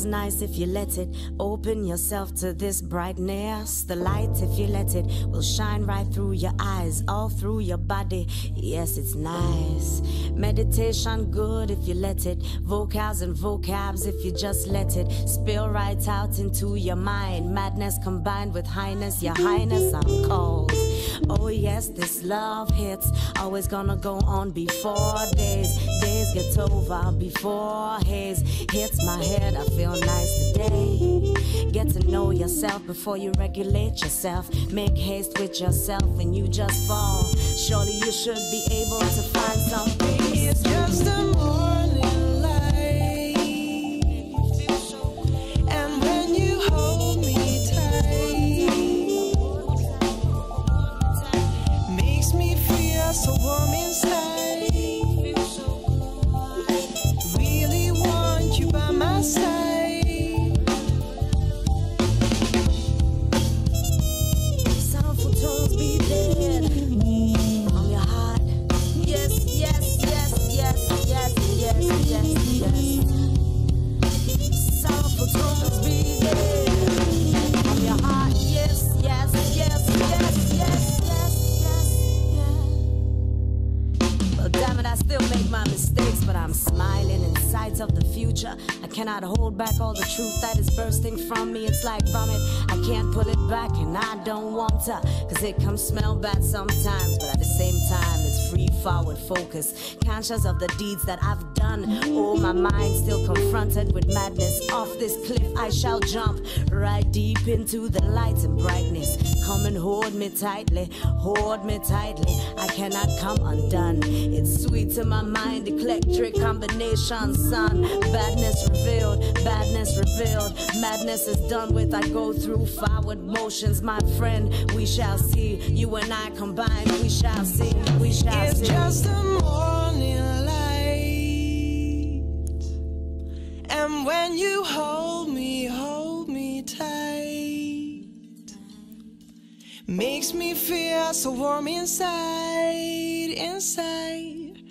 nice if you let it. Open yourself to this brightness. The light, if you let it, will shine right through your eyes, all through your body. Yes, it's nice. Meditation, good if you let it. Vocals and vocabs, if you just let it. Spill right out into your mind. Madness combined with highness. Your highness, I'm called. Oh, yes, this love hits. Always gonna go on before days. Days get over before haze hits my head. I feel nice today. Get to know yourself before you regulate yourself. Make haste with yourself and you just fall. Surely you should be able to find some peace. It's just a morning light. And when you hold me tight, makes me feel so warm inside. I still make my mistakes, but I'm smiling in sight of the future. I cannot hold back all the truth that is bursting from me. It's like vomit. I can't pull it back, and I don't want to, cause it comes smell bad sometimes, but at the same time, forward focus. Conscious of the deeds that I've done. Oh, my mind still confronted with madness. Off this cliff, I shall jump right deep into the light and brightness. Come and hold me tightly, hold me tightly. I cannot come undone. It's sweet to my mind, eclectic combination, sun. Badness revealed, badness revealed. Madness is done with. I go through forward motions, my friend. We shall see. You and I combine, we shall see. We shall It's see. just a morning light. And when you hold me, hold me tight. Makes me feel so warm inside, inside.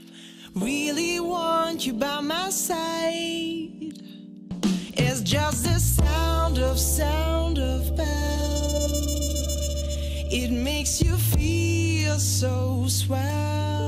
Really want you by my side. Just the sound of sound of bells. It makes you feel so swell.